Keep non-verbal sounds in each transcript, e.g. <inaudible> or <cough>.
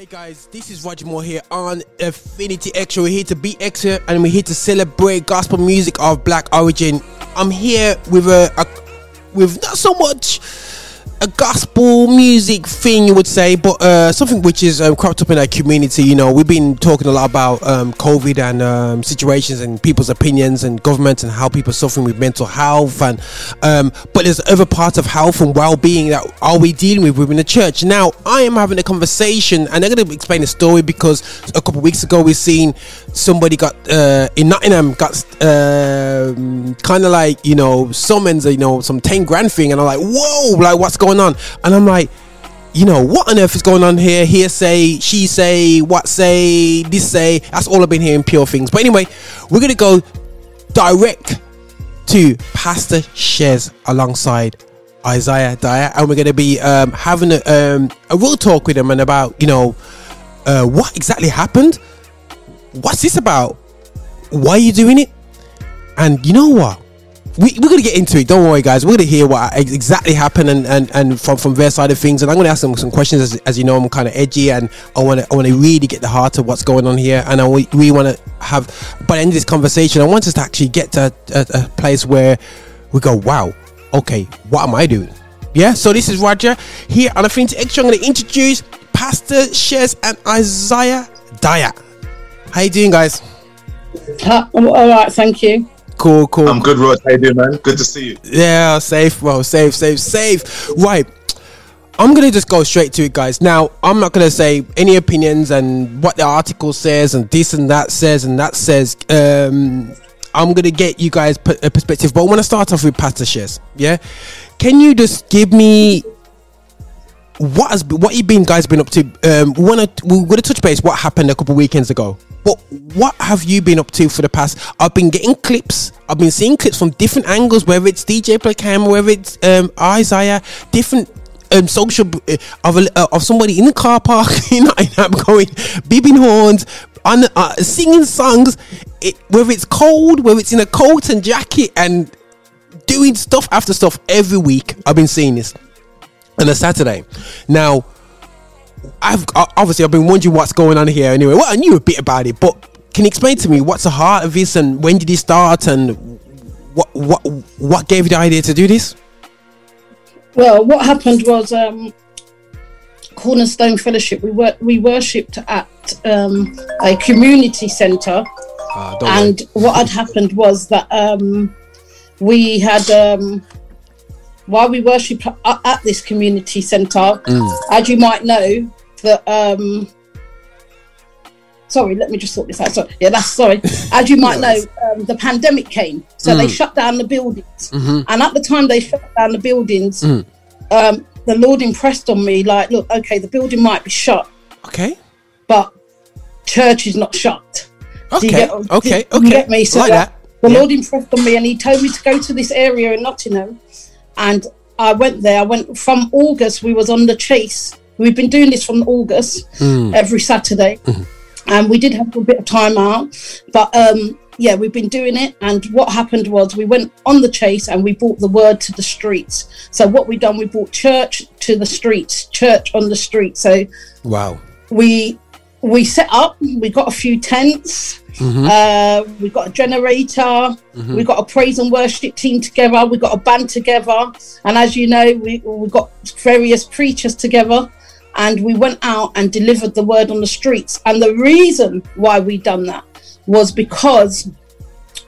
Hey guys, this is Roger Moore here on Affinity Xtra. We're here to be extra and we're here to celebrate gospel music of black origin. I'm here with a, a with not so much a gospel music thing, you would say, but uh, something which is um, cropped up in our community. You know, we've been talking a lot about um, COVID and um, situations and people's opinions and government and how people are suffering with mental health. And um, but there's other parts of health and well-being that are we dealing with within the church. Now, I am having a conversation, and I'm going to explain the story because a couple of weeks ago we've seen somebody got uh, in Nottingham got um, kind of like you know summons, you know, some ten grand thing, and I'm like, whoa, like what's going going on? And I'm like, you know, what on earth is going on here? Here say, she say, what say, this say. That's all I've been hearing, pure things. But anyway, we're gonna go direct to Pastor Chiz alongside Isaiah Dyer, and we're gonna be um, having a, um, a real talk with him and about you know uh, what exactly happened. What's this about? Why are you doing it? And you know what? We, we're gonna get into it. Don't worry, guys. We're gonna hear what exactly happened and, and, and from from their side of things. And I'm gonna ask them some questions. As, as you know, I'm kind of edgy, and I want to I want to really get the heart of what's going on here. And I really want to have by the end of this conversation, I want us to actually get to a, a, a place where we go, wow, okay, what am I doing? Yeah. So this is Roger here on Affinity Xtra. I'm gonna introduce Pastor Chiz and Isaiah Dyer. How you doing, guys? Uh, all right, thank you. Cool, cool. I'm good, Rod. How you doing, man? Good to see you. Yeah, safe, bro. Safe, safe, safe. Right. I'm gonna just go straight to it, guys. Now, I'm not gonna say any opinions and what the article says and this and that says and that says. Um, I'm gonna get you guys a perspective, but I want to start off with Chiz. Yeah, can you just give me what has what you been guys been up to? Um, we want to we're gonna touch base what happened a couple weekends ago. But what have you been up to for the past? I've been getting clips. I've been seeing clips from different angles, whether it's DJ Playcam, whether it's um, Isaiah, different um, social uh, of uh, of somebody in the car park, <laughs> you know, I'm going beeping horns, on uh, singing songs. It, whether it's cold, whether it's in a coat and jacket, and doing stuff after stuff every week. I've been seeing this on a Saturday. Now I've obviously I've been wondering what's going on here anyway. Well, I knew a bit about it, but can you explain to me what's the heart of this and when did you start and what what what gave you the idea to do this? Well, what happened was um, Cornerstone Fellowship. We were we worshipped at um, a community centre, uh, and worry. what had happened was that um, we had um, while we worship at this community centre, mm. as you might know, that um, sorry, let me just sort this out. Sorry, yeah, that's sorry. As you might <laughs> know, um, the pandemic came, so mm. they shut down the buildings, mm-hmm. and at the time they shut down the buildings, mm. um, the Lord impressed on me like, look, okay, the building might be shut, okay, but church is not shut. Okay, get, okay, okay. You get me? So like that. The yeah. Lord impressed on me, and He told me to go to this area in Nottingham and I went there. I went from August. We was on the chase. We've been doing this from August mm. every Saturday, mm. and we did have a bit of time out. But um, yeah, we've been doing it. And what happened was we went on the chase and we brought the word to the streets. So what we done, we brought church to the streets, church on the street. So wow, we we set up. We got a few tents. Mm-hmm. Uh, we got a generator. Mm-hmm. We got a praise and worship team together. We got a band together, and as you know, we we got various preachers together, and we went out and delivered the word on the streets. And the reason why we done that was because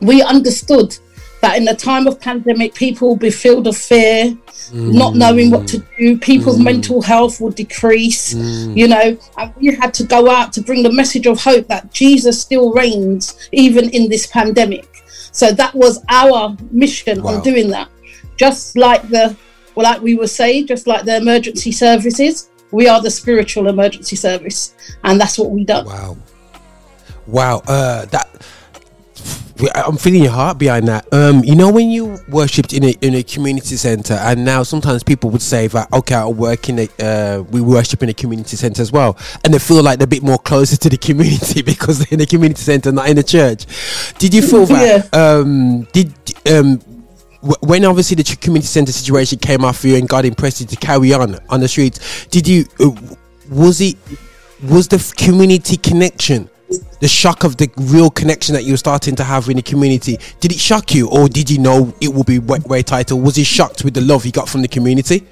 we understood that in the time of pandemic, people will be filled of fear, mm. not knowing what to do. People's mm. mental health will decrease, mm. you know. And we had to go out to bring the message of hope that Jesus still reigns even in this pandemic. So that was our mission wow. on doing that. Just like the, well, like we were saying, just like the emergency services, we are the spiritual emergency service, and that's what we done. Wow, wow. Uh, that I'm feeling your heart behind that. Um, you know, when you worshipped in a in a community center, and now sometimes people would say that okay, I work in a uh, we worship in a community center as well, and they feel like they're a bit more closer to the community <laughs> because they're in a community center, not in a church. Did you feel <laughs> that? Yeah. Um, did um, when obviously the community center situation came after you and God impressed you to carry on on the streets, did you? Uh, was it was the community connection the shock of the real connection that you were starting to have in the community did it shock you or did you know it would be wet way title was he shocked with the love he got from the community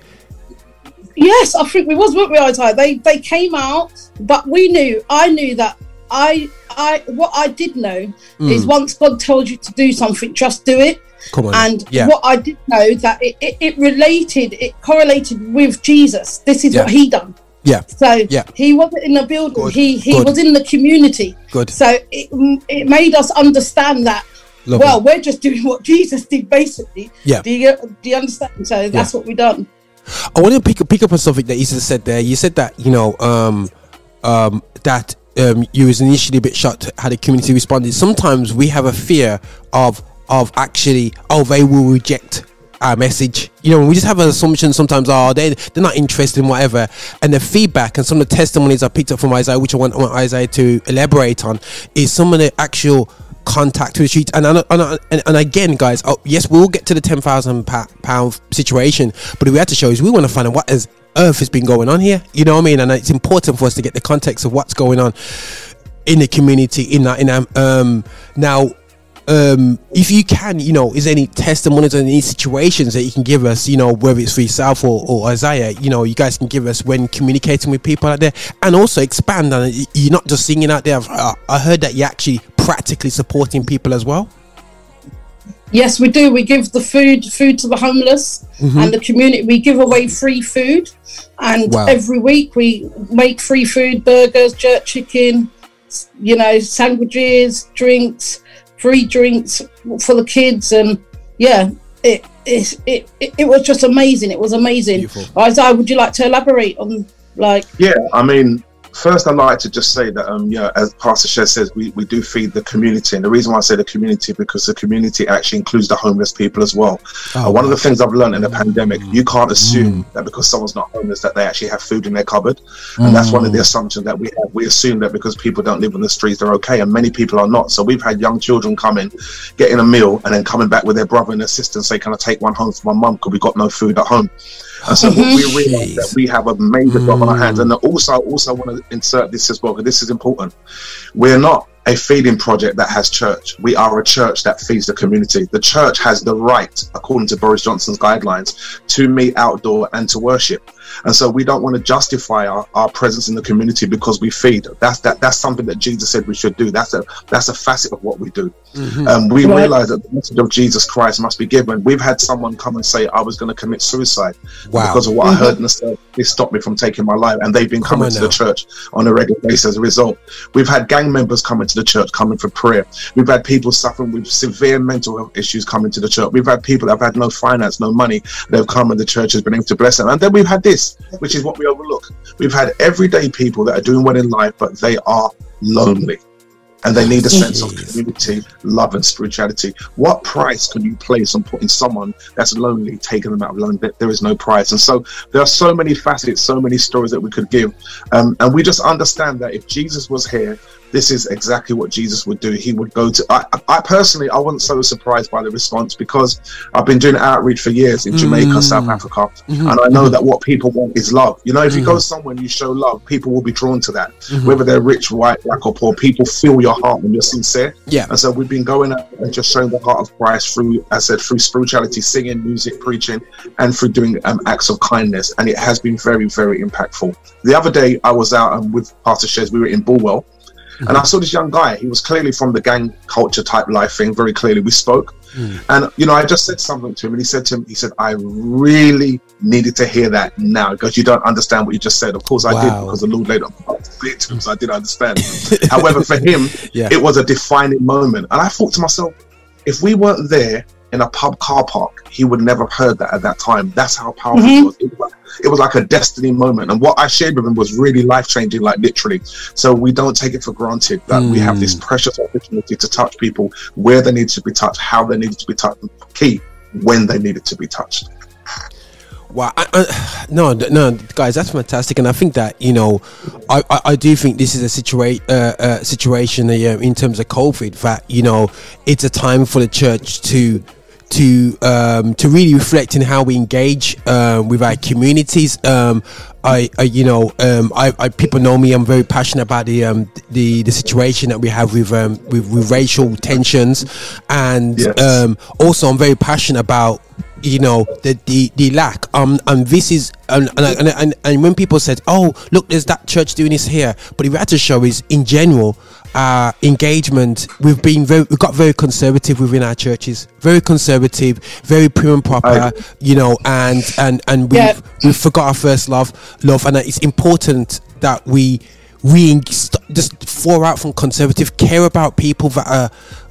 Yes, I think we was weren't we? I they they came out, but we knew. I knew that. I I what I did know hmm. is once God tells you to do something, just do it. Come on. And Yeah. what I did know that it, it, it related, it correlated with Jesus. This is Yeah. what he done. Yeah So Yeah. he wasn't in the building. Good, He he good. was in the community. Good. So it it made us understand that. Lovely. Well, we're just doing what <laughs> Jesus did, basically. Yeah. Do you do you understand? So that's what we done. I want to pick pick up on something that you said there. You said that you know um, um, that um, you was initially a bit shocked how the community responded. Sometimes we have a fear of of actually oh they will reject our message. You know, we just have an assumption sometimes oh they they're not interested in whatever. And the feedback and some of the testimonies I picked up from Isaiah, which I want, I want Isaiah to elaborate on, is some of the actual contact with the streets and and, and, and, again guys oh yes we'll get to the 10,000 pa- pound situation but we had to show is we want to find out what is earth has been going on here you know what I mean and it's important for us to get the context of what's going on in the community in that in um, um now um if you can you know is there any testimonies or any situations that you can give us you know whether it's for yourself or, or isaiah you know you guys can give us when communicating with people out there and also expand on it you're not just singing out there i heard that you're actually practically supporting people as well Yes, we do. We give the food food to the homeless and the community. We give away free food, and Wow. every week we make free food: burgers, jerk chicken, you know, sandwiches, drinks, free drinks for the kids, and yeah, it it it, it, it was just amazing. It was amazing. Beautiful. Isaiah, would you like to elaborate on like? Yeah, I mean, first I'd like to just say that, um, yeah, as Pastor Chiz says, we, we do feed the community. And the reason why I say the community, because the community actually includes the homeless people as well. Oh, Uh, one of the things I've learned in the Mm. pandemic, you can't assume that because someone's not homeless that they actually have food in their cupboard. And that's one of the Mm. assumptions that we have. We assume that because people don't live on the streets, they're okay. And many people are not. So we've had young children coming, getting a meal, and then coming back with their brother and their sister and say, Can I take one home for my mum? Because we got no food at home. And so what we mm-hmm. realize that we have a major job on our hands. Mm. And also, also want to insert this as well, because this is important. We're not a feeding project that has church. We are a church that feeds the community. The church has the right, according to Boris Johnson's guidelines, to meet outdoor and to worship. And so we don't want to justify our, our presence in the community because we feed. That's that that's something that Jesus said we should do. That's a that's a facet of what we do. Um, we Right. realize that the message of Jesus Christ must be given. We've had someone come and say, I was going to commit suicide Wow. because of what I heard in the service. It stopped me from taking my life. And they've been coming on to now. the church on a regular basis as a result. We've had gang members coming to the church, coming for prayer. We've had people suffering with severe mental health issues coming to the church. We've had people that have had no finance, no money. They've come and the church has been able to bless them. And then we've had this, which is what we overlook. We've had everyday people that are doing well in life, but they are lonely. And they need a sense of community, love, and spirituality. What price can you place on putting someone that's lonely, taking them out of loneliness? There is no price. And so there are so many facets, so many stories that we could give. Um, and we just understand that if Jesus was here, this is exactly what Jesus would do. He would go to. I, I- personally, I wasn't so surprised by the response because I've been doing outreach for years in Jamaica, Mm. South Africa, Mm-hmm. and I know that what people want is love. You know, if you go somewhere and you show love, people will be drawn to that. Mm-hmm. Whether they're rich, white, black, or poor, people feel your heart when you're sincere. Yeah. And so we've been going out and just showing the heart of Christ through, as I said, through spirituality, singing, music, preaching, and through doing um, acts of kindness. And it has been very, very impactful. The other day, I was out um, with Pastor Chiz. We were in Bulwell. And I saw this young guy. He was clearly from the gang culture type life thing. Very clearly, we spoke, hmm. and you know, I just said something to him, and he said to him, he said, "I really needed to hear that now because you don't understand what you just said." Of course, I did because the Lord laid on my heart to speak to him, so I did understand. <laughs> However, for him, Yeah. it was a defining moment, and I thought to myself, if we weren't there in a pub car park, he would never have heard that at that time. That's how powerful it was. It was. like- It was like a destiny moment, and what I shared with him was really life changing, like literally. So we don't take it for granted that we have this precious opportunity to touch people where they need to be touched, how they need to be touched, key when they needed to be touched. Wow, I, I, <sighs> no, no, guys, that's fantastic, and I think that you know, I, I, I do think this is a situation, uh, uh, situation uh, in terms of COVID that you know, it's a time for the church to to um, to really reflect in how we engage um, with our communities. Um, I, I, you know, um, I, I, people know me. I'm very passionate about the um, the the situation that we have with um, with, with racial tensions, and Yes. um, also I'm very passionate about you know the the, the lack. Um and this is and and, and and and when people said oh look there's that church doing this here. But the reality show is in general uh engagement we've been very we've got very conservative within our churches. Very conservative very prim and proper I- you know and and and we've Yeah. we've forgot our first love love and it's important that we we st- just fall out from conservative care about people that are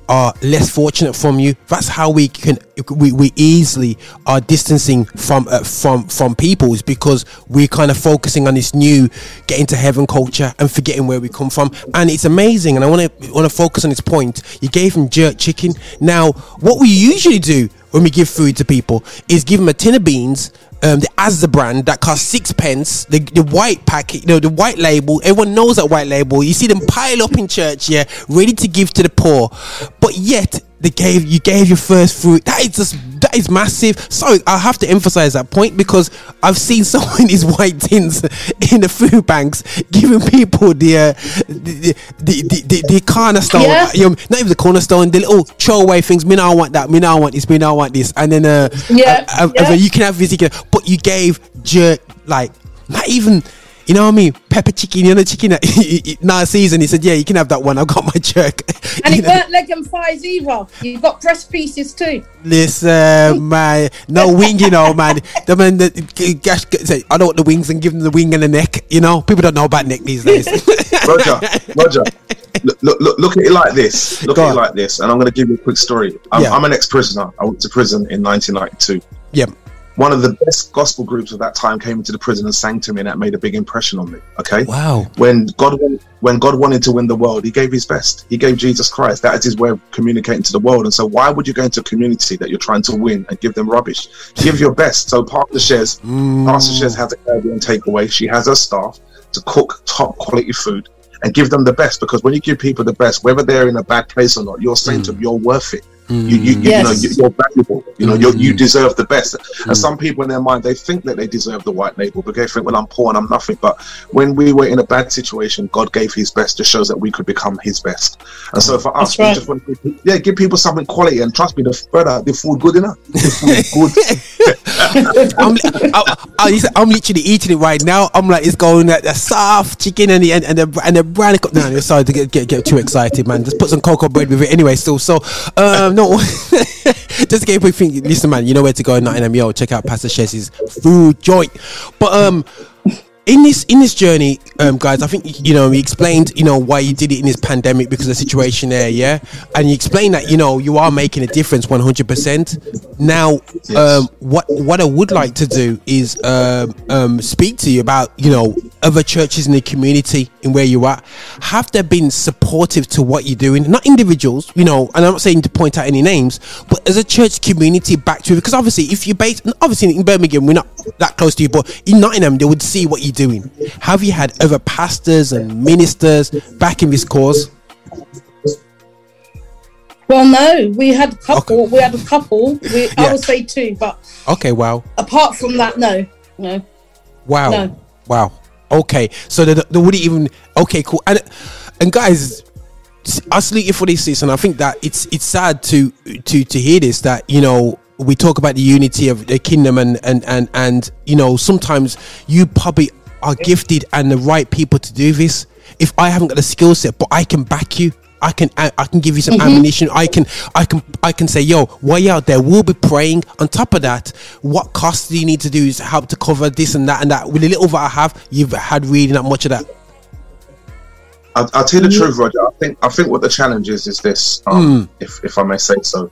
are less fortunate from you. That's how we can we, we easily are distancing from uh, from from people is because we're kind of focusing on this new getting to heaven culture and forgetting where we come from. And it's amazing and i want to want to focus on this point. You gave him jerk chicken. Now what we usually do when we give food to people is give them a tin of beans um, the Asda brand that costs six pence, the, the white packet, you know, the white label. Everyone knows that white label. You see them pile up in church, yeah, ready to give to the poor. But yet they gave you gave your first fruit. That is just that is massive. Sorry, I have to emphasize that point because I've seen <laughs> so many white tins in the food banks giving people the uh, the, the, the, the, the cornerstone. Yeah. You know, not even the cornerstone, the little throwaway things. Me now want that. Me now want this. Me now want this. And then uh, Yeah, uh, uh, yeah. you can have this. You can, but you gave jerk like not even. You know what I mean? Pepper chicken, you know, chicken that <laughs> now season. He said, "Yeah, you can have that one. I've got my jerk." <laughs> And You it know? weren't leg and thighs either. You got breast pieces too. Listen, <laughs> man, no wing, you know, man. The man that gosh, say, I don't want the wings and give them the wing and the neck. You know, people don't know about neck these days. Roger, Roger. Look, look, look, look at it like this. Look Go at on. it like this, and I'm going to give you a quick story. I'm, Yeah. I'm an ex-prisoner. I went to prison in 1992. yeah, One of the best gospel groups of that time came into the prison and sang to me, and that made a big impression on me. Okay. wow. When God when God wanted to win the world, He gave His best. He gave Jesus Christ. That is His way of communicating to the world. And so, why would you go into a community that you're trying to win and give them rubbish? Give your best. So, Pastor Shares, mm. Pastor Shares has a Caribbean takeaway. She has her staff to cook top quality food and give them the best. Because when you give people the best, whether they're in a bad place or not, you're saying to them, mm. you're worth it. You, you, you, you know, Yes. you, you're valuable. You know, you you Mm. deserve the best. And some people in their mind, they think that they deserve the white label, but they think, well, I'm poor and I'm nothing. But when we were in a bad situation, God gave His best to show that we could become His best. And so for us, right. we just want to, give- yeah, give people something quality. And trust me, the brother, the food good enough. The food good. <laughs> I'm, I, I'm literally eating it right now. I'm like, it's going at the soft chicken and the and, and the and the brown. co- No, no, sorry to get, get get too excited, man. Just put some cocoa bread with it anyway. Still, so um, no, <laughs> just to me think. Listen, man, you know where to go in Nottingham. Yo, check out Pastor Chiz's food joint. But um. In this in this journey, um, guys, I think you know we explained you know why you did it in this pandemic because of the situation there, yeah, and you explained that you know you are making a difference one hundred percent. Now, um, what what I would like to do is um, um, speak to you about you know other churches in the community in where you are. Have they been supportive to what you're doing? Not individuals, you know, and I'm not saying to point out any names, but as a church community back to you because obviously if you're based obviously in Birmingham, we're not that close to you, but in Nottingham they would see what you're doing. Have you had other pastors and ministers backing this cause? Well, no, we had a couple. Okay. We had a couple. We, Yeah. I would say two, but Okay, wow. apart from that, no, no. Wow. No. Wow. Okay. So they, they wouldn't even. Okay. Cool. And and guys, leaking for this season, I think that it's it's sad to to to hear this that you know we talk about the unity of the kingdom and and and and you know sometimes you probably are gifted and the right people to do this. If I haven't got the skill set, but I can back you. I can I, can give you some mm-hmm. ammunition. I can I can I can say, yo, while you're out there, we'll be praying. On top of that, what costs do you need to do is help to cover this and that and that. With the little that I have, you've had really not much of that. I'll, I'll tell you the truth, Roger. I think I think what the challenge is is this, um, if if I may say so.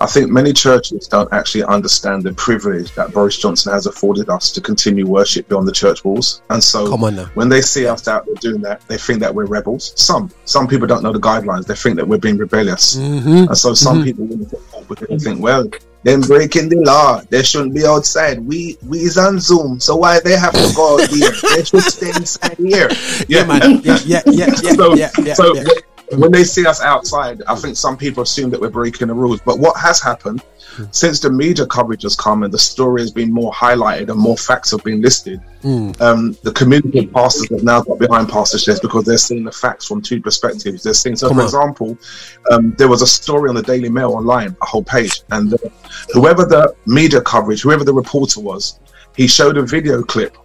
I think many churches don't actually understand the privilege that Boris Johnson has afforded us to continue worship beyond the church walls, and so when they see us out there doing that, they think that we're rebels. Some some people don't know the guidelines; they think that we're being rebellious, Mm-hmm. and so some people will because think, well. Them breaking the law, they shouldn't be outside. We we is on Zoom, so why they have to go out here? They should stay inside here. Yeah, man. Yeah, yeah, yeah, yeah, <laughs> so, yeah, yeah, so yeah. When they see us outside, I think some people assume that we're breaking the rules. But what has happened since the media coverage has come and the story has been more highlighted and more facts have been listed, um, the community of pastors have now got behind pastor shares because they're seeing the facts from two perspectives. They're seeing, so Come for on. example, um, there was a story on the Daily Mail online, a whole page, and uh, whoever the media coverage, whoever the reporter was, he showed a video clip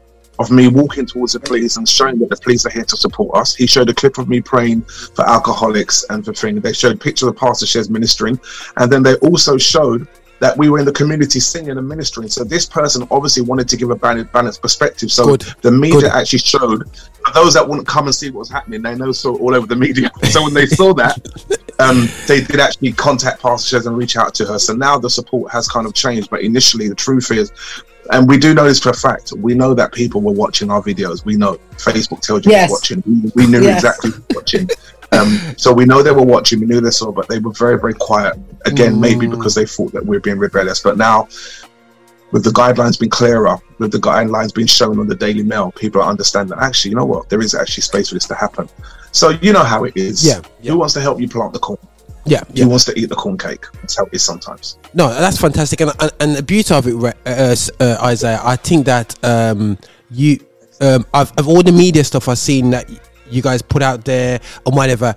of me walking towards the police and showing that the police are here to support us. He showed a clip of me praying for alcoholics and for things. They showed pictures of Pastor Shares ministering, and then they also showed that we were in the community singing and ministering. So this person obviously wanted to give a balanced, perspective. So Good. the media Good. actually showed for those that wouldn't come and see what was happening. They know so all over the media. <laughs> So when they saw that, um, they did actually contact Pastor Shares and reach out to her. So now the support has kind of changed. But initially, the truth is, and we do know this for a fact. We know that people were watching our videos. We know Facebook tells you Yes. they're watching. We, we knew Yes. exactly who was watching. <laughs> Um, so we know they were watching. We knew they saw, but they were very, very quiet. Again, maybe Mm. because they thought that we're being rebellious. But now, with the guidelines being clearer, with the guidelines being shown on the Daily Mail, people understand that actually, you know what, there is actually space for this to happen. So you know how it is. Yeah, yeah. Who wants to help you plant the corn? Yeah, yeah. Who wants to eat the corn cake? That's how it is sometimes. No, that's fantastic, and and, and the beauty of it, uh, uh, Isaiah. I think that um, you, um, of, of all the media stuff I've seen that you guys put out there or whatever,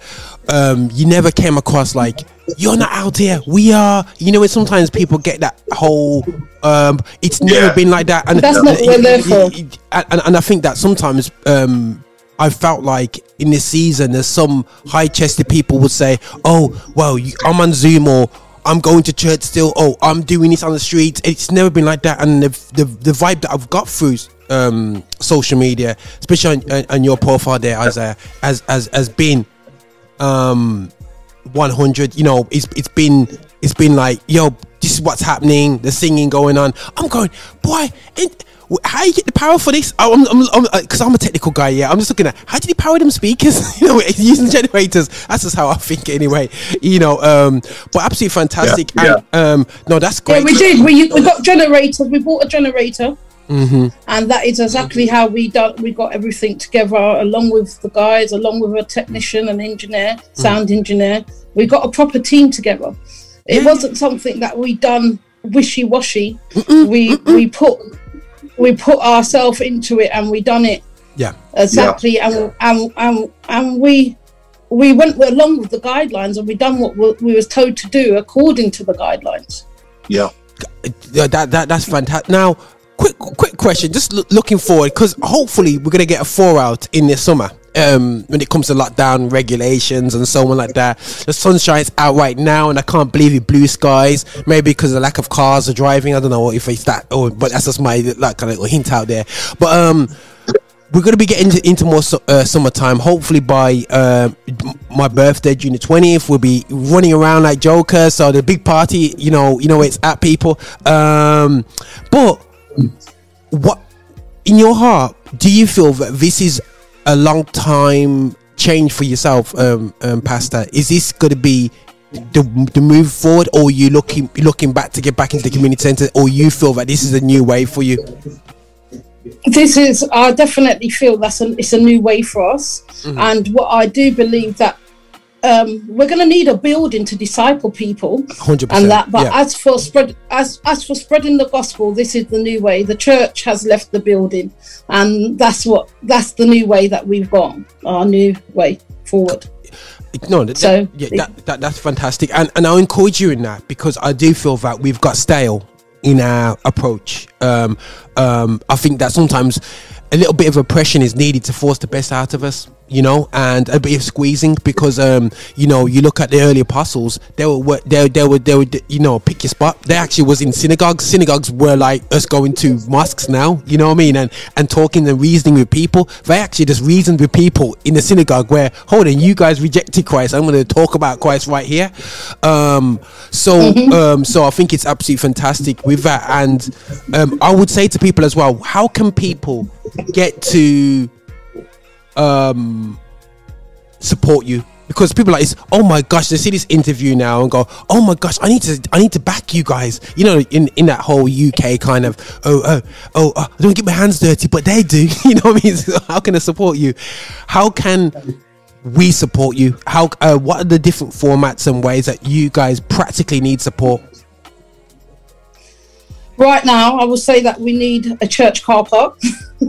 um, you never came across like you're not out here. We are. You know, sometimes people get that whole. Um, it's never Yeah. been like that, and That's not what we're there for. and, and I think that sometimes um, I felt like in this season there's some high-chested people would say, "Oh, well, I'm on Zoom or I'm going to church still. Oh, I'm doing this on the streets." It's never been like that, and the the, the vibe that I've got through um, social media, especially on, on, your profile there, Isaiah, has has has been um 100 you know it's it's been it's been like yo this is what's happening the singing going on i'm going boy how you get the power for this oh, i'm i'm because I'm, a technical guy yeah i'm just looking at how did you power them speakers <laughs> you know using generators that's just how i think anyway you know um but absolutely fantastic Yeah, and um no that's Yeah, great we did. We we got generators. We bought a generator, and that is exactly how we done. We got everything together, along with the guys, along with a technician, an engineer, sound engineer. We got a proper team together. It Yeah. wasn't something that we done wishy washy. We we put we put ourselves into it, and we done it yeah exactly and, and and and we we went along with the guidelines and we done what we, we was told to do according to the guidelines Yeah. Yeah, that that that's fantastic. Now, quick quick question, just loo- looking forward because hopefully we're gonna get a four out in the summer. Um, when it comes to lockdown regulations and so on like that, the sunshine's out right now, and I can't believe it. Blue skies, maybe because of the lack of cars are driving. I don't know if it's that, or but that's just my like kind of little hint out there. But um, we're going to be getting into, into more uh, summertime. Hopefully by uh, my birthday, June the twentieth, we'll be running around like Joker. So the big party, you know, you know, it's at people. Um, but what in your heart do you feel that this is a long time change for yourself, um, um, Pastor? Is this going to be the, the move forward, or you looking looking back to get back into the community center, or you feel that this is a new way for you? this is i definitely feel that's a, it's a new way for us and what i do believe that um, we're going to need a building to disciple people Hundred and percent. that but yeah. as for spread as as for spreading the gospel this is the new way the church has left the building and that's what that's the new way that we've gone our new way forward No, that, So- yeah, that, that that's fantastic, and and I encourage you in that because I do feel that we've got stale in our approach. Um, um, I think that sometimes a little bit of oppression is needed to force the best out of us, you know, and a bit of squeezing because um, you know, you look at the early apostles, they were they they were they were you know pick your spot. They actually was in synagogues. Synagogues were like us going to mosques now, you know what I mean, and and talking and reasoning with people. They actually just reasoned with people in the synagogue where, hold on, you guys rejected Christ. I'm going to talk about Christ right here. Um, so um, so I think it's absolutely fantastic with that, and um, I would say to people as well, how can people get to um support you because people like it's oh my gosh they see this interview now and go oh my gosh i need to i need to back you guys you know in in that whole uk kind of oh oh oh uh, i don't get my hands dirty but they do <laughs> you know what i mean So how can i support you how can we support you? How? Uh, what are the different formats and ways that you guys practically need support? Right now, I will say that we need a church car park. <laughs>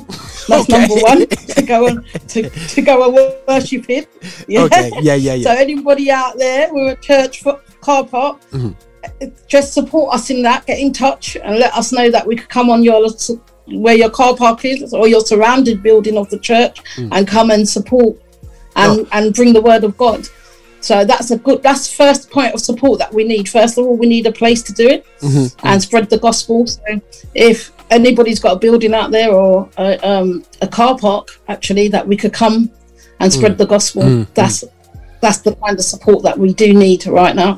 That's Okay. number one to go and to, <laughs> to go and worship in. Yeah. Okay, yeah, yeah, So anybody out there with a church car park, Mm-hmm. just support us in that. Get in touch and let us know that we could come on your where your car park is or your surrounded building of the church Mm. and come and support and Oh. and bring the word of God. So that's a good. That's first point of support that we need. First of all, we need a place to do it Mm-hmm. and spread the gospel. So if anybody's got a building out there or a, um, a car park, actually, that we could come and spread Mm. the gospel, that's that's the kind of support that we do need right now,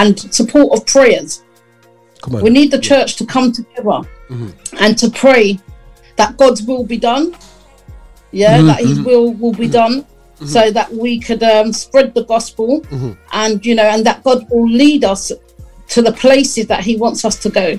and support of prayers. Come on. We need the church to come together and to pray that God's will be done. Yeah, that His will will be done, so that we could um, spread the gospel, and you know, and that God will lead us to the places that He wants us to go.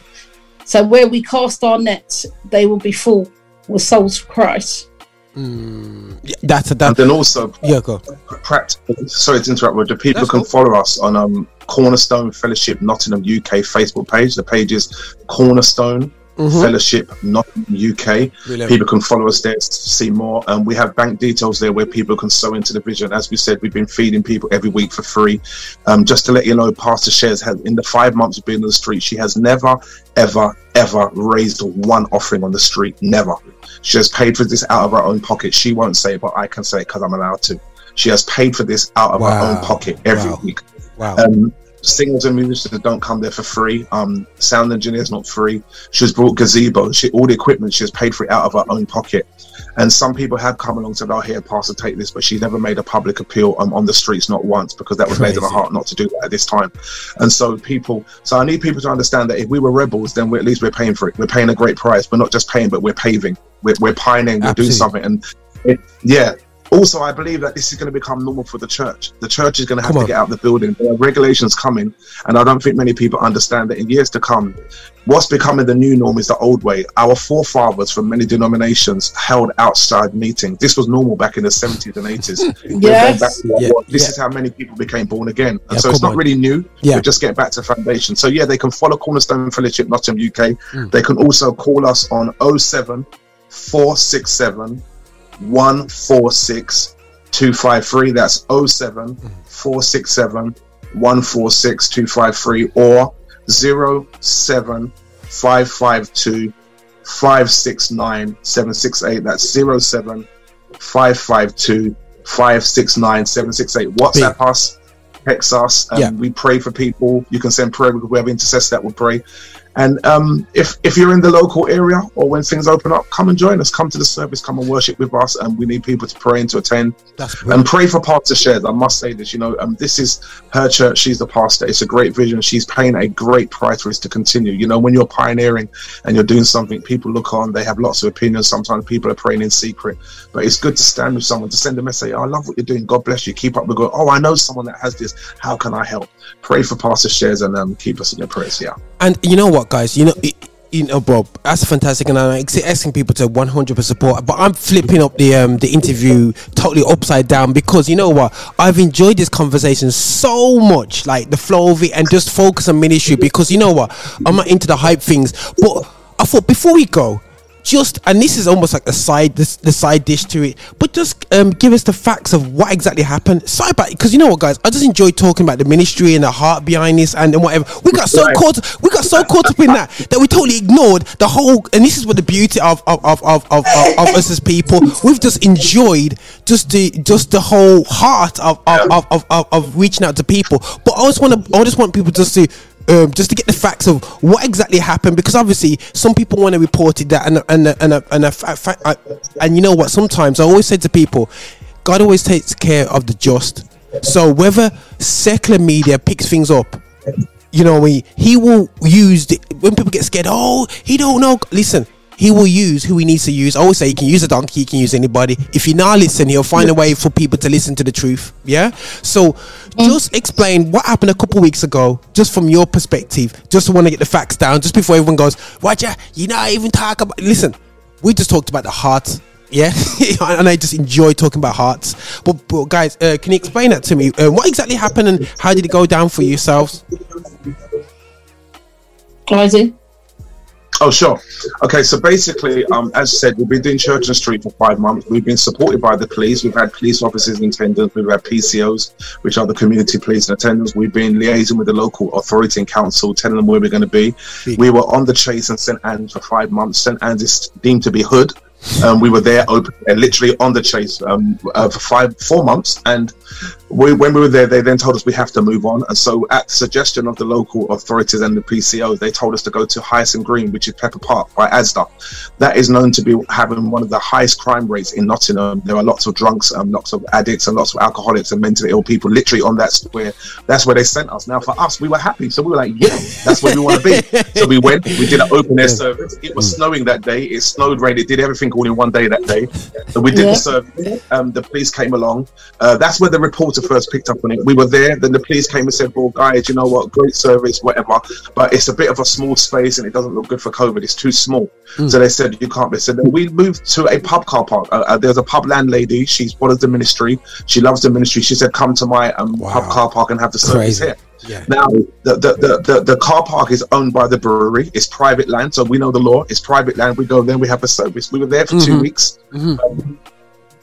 So where we cast our nets, they will be full with souls for Christ. Yeah, that's a And that. then also, Yeah, go. practical. Sorry to interrupt, but the people That's can cool. follow us on um, Cornerstone Fellowship Nottingham UK Facebook page. The page is Cornerstone Fellowship Not UK. Brilliant. People can follow us there to see more. And we have bank details there where people can sow into the vision. As we said, we've been feeding people every week for free. Um, just to let you know, Pastor Shares has in the five months of being on the street, she has never, ever, ever raised one offering on the street. Never. She has paid for this out of her own pocket. She won't say it, but I can say it because I'm allowed to. She has paid for this out of her own pocket every Wow. week. Wow. Um, singers and musicians don't come there for free. Um, sound engineers not free. She's brought gazebo. She all the equipment. She has paid for it out of her own pocket. And some people have come along and said, "Oh, here, Pastor, take this," but she's never made a public appeal um, on the streets, not once, because that was made on her heart not to do that at this time. And so, people, so I need people to understand that if we were rebels, then we at least we're paying for it. We're paying a great price. We're not just paying, but we're paving. We're, we're pioneering. We're doing something. And it, yeah. Also, I believe that this is going to become normal for the church. The church is going to have to get out of the building. There are regulations coming, and I don't think many people understand that in years to come, what's becoming the new norm is the old way. Our forefathers from many denominations held outside meetings. This was normal back in the 70s and 80s. <laughs> Yes. Yeah. This yeah. is how many people became born again. And Yeah, so it's not on. really new. Yeah. We're just getting back to foundation. So yeah, they can follow Cornerstone Fellowship Nottingham UK. Mm. They can also call us on 07 467 146 253. That's 07 467 146 253 or 07 552 569 768. That's 07 552 569 768. WhatsApp us, text us, and Yeah. we pray for people. You can send prayer. because We have intercessors that will pray. And um, if if you're in the local area or when things open up, come and join us. Come to the service. Come and worship with us. And we need people to pray and to attend and pray for Pastor Shares. I must say this, you know, um, this is her church. She's the pastor. It's a great vision. She's paying a great price for us to continue. You know, when you're pioneering and you're doing something, people look on. They have lots of opinions. Sometimes people are praying in secret, but it's good to stand with someone to send a message. Oh, I love what you're doing. God bless you. Keep up. We go. Oh, I know someone that has this. How can I help? Pray for Pastor Shares and um, keep us in your prayers. Yeah. And you know what, guys? You know, you know, Bob, that's fantastic, and I'm asking people to 100% support. But I'm flipping up the um the interview totally upside down because you know what? I've enjoyed this conversation so much, like the flow of it, and just focus on ministry. Because you know what? I'm not into the hype things, but I thought before we go. Just and this is almost like the side this, the side dish to it, but just um, give us the facts of what exactly happened. Side by because you know what, guys, I just enjoy talking about the ministry and the heart behind this and, and whatever. We got so Right. caught we got so caught up in that that we totally ignored the whole and this is what the beauty of of, of, of, of, of, us as people we've just enjoyed just the just the whole heart of of, of, of, of, of reaching out to people but I just want to I just want people just to um, just to get the facts of what exactly happened because obviously some people want to report it that and and and and, and, and you know what sometimes I always say to people God always takes care of the just. So whether secular media picks things up you know we he will use the, when people get scared oh he don't know listen he will use who he needs to use. I always say he can use a donkey, he can use anybody. If you now listen, he'll find a way for people to listen to the truth. Yeah. So just explain what happened a couple weeks ago, just from your perspective. Just want to get the facts down, just before everyone goes, Roger, you not even talk about listen, we just talked about the heart Yeah, and <laughs> I just enjoy talking about hearts. But, but guys, uh, can you explain that to me? Uh, what exactly happened and how did it go down for yourselves? Isaac? Oh, sure. Okay, so basically, um, as I said, we've been doing Church and Street for five months. We've been supported by the police. We've had police officers in attendance. We've had PCOs, which are the community police in attendance. We've been liaising with the local authority and council, telling them where we're going to be. We were on the chase in St. Ann's for five months. St. Ann's is deemed to be hood. Um, we were there, open, literally on the chase um, uh, for five, four months, and we, when we were there, they then told us we have to move on. And so, at the suggestion of the local authorities and the PCO, they told us to go to Hyson Green, which is Pepper Park by Asda. That is known to be having one of the highest crime rates in Nottingham. There are lots of drunks, um, lots of addicts, and lots of alcoholics and mentally ill people literally on that square. That's where they sent us. Now, for us, we were happy. So we were like, yeah, that's where we want to be. so we went, we did an open air <laughs> service. It was snowing that day. It snowed, rain. It did everything all in one day that day. So we did Yeah. the service. Um, the police came along. Uh, that's where the reporter first picked up on it. We were there. Then the police came and said, "Well, guys, you know what? Great service, whatever, but it's a bit of a small space and it doesn't look good for COVID. It's too small." So they said, "You can't." be." So then we moved to a pub car park. Uh, uh, there's a pub landlady. She follows the ministry. She loves the ministry. She said, "Come to my um, Wow. pub car park and have the service Crazy. here." Yeah. Now, the, the, the, the, the car park is owned by the brewery. It's private land, so we know the law. It's private land. We go there, we have a service. We were there for two Mhm. weeks. Um,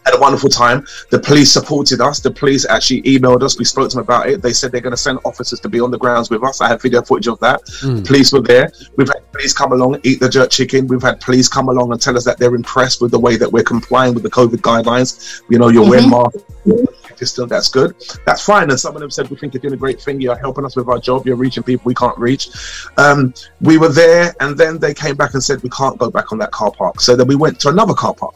had a wonderful time. The police supported us. The police actually emailed us. We spoke to them about it. They said they're going to send officers to be on the grounds with us. I have video footage of that. Mm. Police were there. We've had police come along, eat the jerk chicken. We've had police come along and tell us that they're impressed with the way that we're complying with the COVID guidelines. You know, you're wearing masks. Still, that's good. That's fine. And some of them said, "We think you're doing a great thing. You're helping us with our job. You're reaching people we can't reach." Um, we were there, and then they came back and said, "We can't go back on that car park." So then we went to another car park.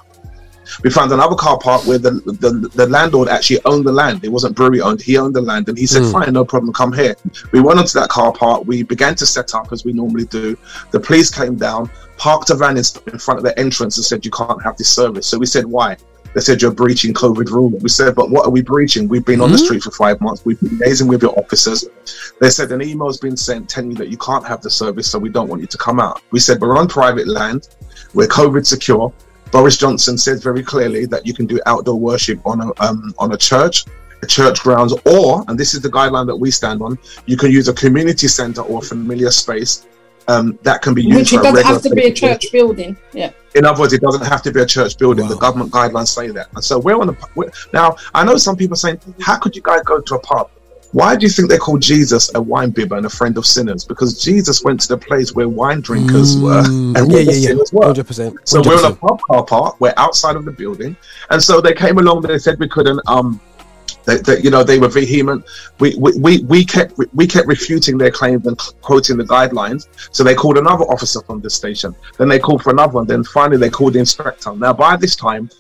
We found another car park where the, the the landlord actually owned the land. It wasn't brewery owned. He owned the land, and he said, Mm. "Fine, no problem. Come here." We went onto that car park. We began to set up as we normally do. The police came down, parked a van in, in front of the entrance, and said, "You can't have this service." So we said, "Why?" They said you're breaching COVID rule. We said, but what are we breaching? We've been on the Mhm. street for five months. We've been liaising with your officers. They said an email's been sent telling you that you can't have the service, so we don't want you to come out. We said we're on private land, we're COVID secure. Boris Johnson says very clearly that you can do outdoor worship on a um, on a church, a church grounds, or and this is the guideline that we stand on. You can use a community center or familiar space um, that can be used. Which for it doesn't regular have to be a festival. church building. Yeah. In other words, it doesn't have to be a church building. The government guidelines say that. And so we're on the we're, now. I know some people are saying, "How could you guys go to a pub?" Why do you think they call Jesus a wine bibber and a friend of sinners? Because Jesus went to the place where wine drinkers were Mm, and yeah, yeah, yeah. sinners were. Hundred percent. So we're in a pub car park. We're outside of the building, and so they came along. They said we couldn't. Um, that, that you know they were vehement. We, we we we kept we kept refuting their claims and quoting the guidelines. So they called another officer from the station. Then they called for another one. Then finally they called the inspector. Now by this time,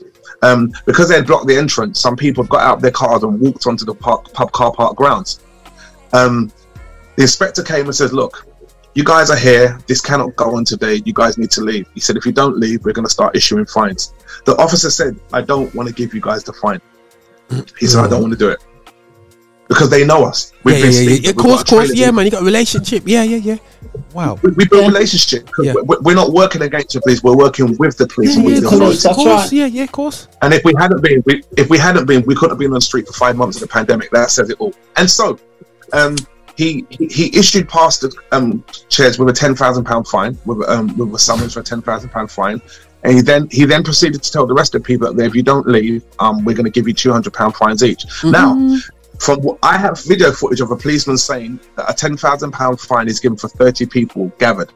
um, because they had blocked the entrance, some people got out their cars and walked onto the park, pub car park grounds. Um, the inspector came and said, "Look, you guys are here. This cannot go on today. You guys need to leave." He said, "If you don't leave, we're going to start issuing fines." The officer said, "I don't want to give you guys the fine." He said, "I don't want to do it." Because they know us. Yeah, yeah, yeah, speaking- yeah. Of course, course. Yeah, man. You got a relationship. Yeah, yeah, yeah. Wow. we, we build Yeah. relationship. 'cause Yeah. We're, we're not working against the police. We're working with the police. Yeah, and yeah, with of the course. of That's course. right. Yeah, yeah, of course. And if we hadn't been, we, if we hadn't been, we couldn't have been on the street for five months of the pandemic. That says it all. And so, um, he he he issued past the um, chairs with a ten thousand pound fine, with um, with a summons for a ten thousand pound fine. And he then he then proceeded to tell the rest of the people that if you don't leave, um, we're going to give you two hundred pound fines each. Now, from what I have video footage of a policeman saying that a ten thousand pound fine is given for thirty people gathered.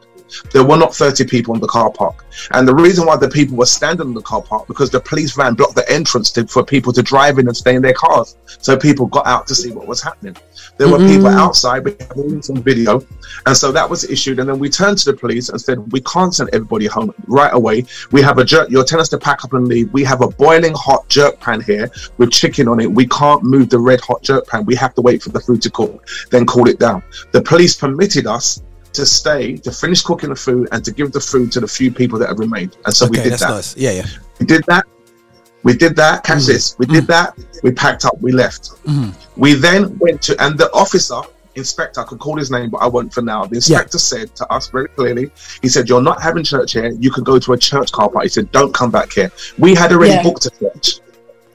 There were not 30 people in the car park. And the reason why the people were standing in the car park because the police van blocked the entrance to, for people to drive in and stay in their cars. So people got out to see what was happening. There were people Mhm. outside, we have all some video. And so that was issued. And then we turned to the police and said, We can't send everybody home right away. We have a jerk, you're telling us to pack up and leave. We have a boiling hot jerk pan here with chicken on it. We can't move the red hot jerk pan. We have to wait for the food to cook, then cool it down. The police permitted us to stay, to finish cooking the food, and to give the food to the few people that have remained. And so we did that's that. nice. Yeah, yeah. We did that. We did that. Catch Mm. this. We did that. We packed up. We left. Mm. We then went to, and the officer inspector, I could call his name, but I won't for now. The inspector said to us very clearly, he said, You're not having church here. You can go to a church car park. He said, Don't come back here. We had already Yeah. booked a church.